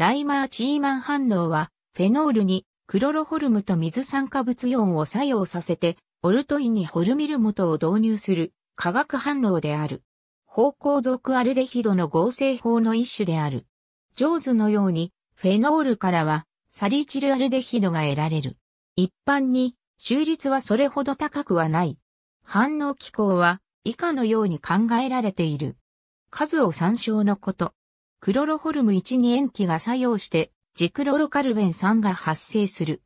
ライマーチーマン反応は、フェノールにクロロホルムと水酸化物イオンを作用させて、オルトインにホルミル元を導入する化学反応である。方向属アルデヒドの合成法の一種である。ジョーズのように、フェノールからはサリチルアルデヒドが得られる。一般に、収率はそれほど高くはない。反応機構は以下のように考えられている。数を参照のこと。クロロホルム1に塩基が作用してジクロロカルベン酸が発生する。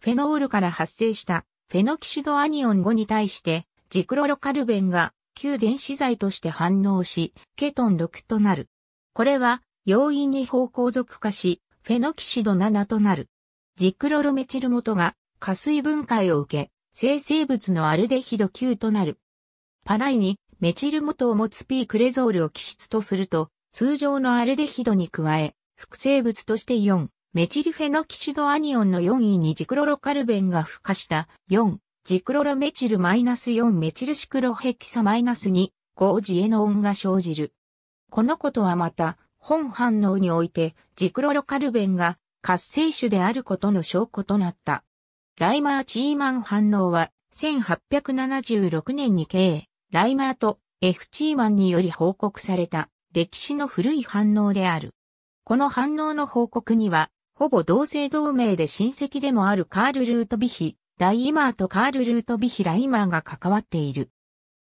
フェノールから発生したフェノキシドアニオン5に対してジクロロカルベンが旧電子剤として反応し、ケトン6となる。これは、要因に方向属化し、フェノキシド7となる。ジクロロメチル元が加水分解を受け、生成物のアルデヒド9となる。パライにメチル元を持つ P クレゾールを基質とすると、通常のアルデヒドに加え、複製物として4、メチルフェノキシドアニオンの4位にジクロロカルベンが付加した4、ジクロロメチルマイナス -4 メチルシクロヘキサ -2、5ジエノオンが生じる。このことはまた、本反応において、ジクロロカルベンが活性種であることの証拠となった。ライマー・チーマン反応は、1876年に経営、ライマーと F チーマンにより報告された歴史の古い反応である。この反応の報告には、ほぼ同姓同名で親戚でもあるカール・ルートビヒ、ライマーとカール・ルート・ビヒ・ライマーが関わっている。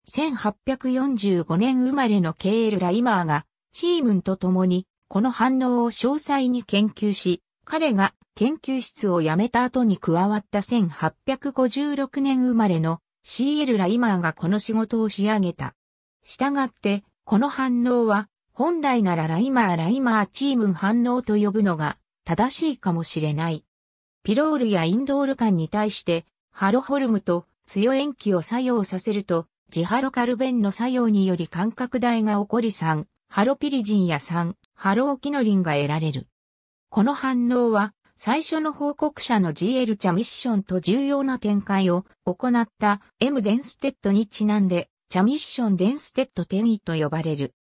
1845年生まれのケール・ライマーが、チームンと共に、この反応を詳細に研究し、彼が研究室を辞めた後に加わった1856年生まれの CL ライマーがこの仕事を仕上げた。したがって、この反応は、本来ならライマー・ライマーチーマン反応と呼ぶのが正しいかもしれない。ピロールやインドール環に対してハロホルムと強塩基を作用させると、ジハロカルベンの作用により環拡大が起こり3、ハロピリジンや3、ハロキノリンが得られる。この反応は、最初の報告者の GL チャミッションと重要な展開を行った M デンステッドにちなんで、チャミッションデンステッド転移と呼ばれる。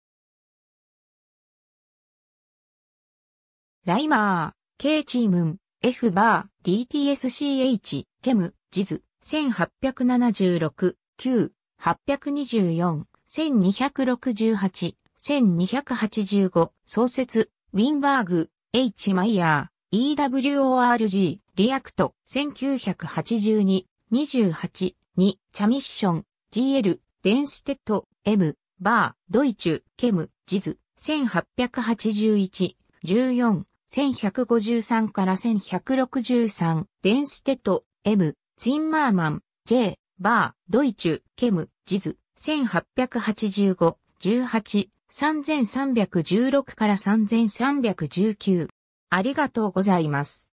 ライマー、K チームン、F バー、DTSCH、テム、ジズ、1876、9、824、1268、1285、創設、ウィンバーグ、H マイヤー、EWORG、リアクト、1982、28、2、チャミッション、GL、デンステッド、M、バー、ドイチュ、ケム、ジズ、1881、14、1153から1163、デンステト、M、ツインマーマン、J、バー、ドイチュ、ケム、ジズ、1885、18、3316から3319。ありがとうございます。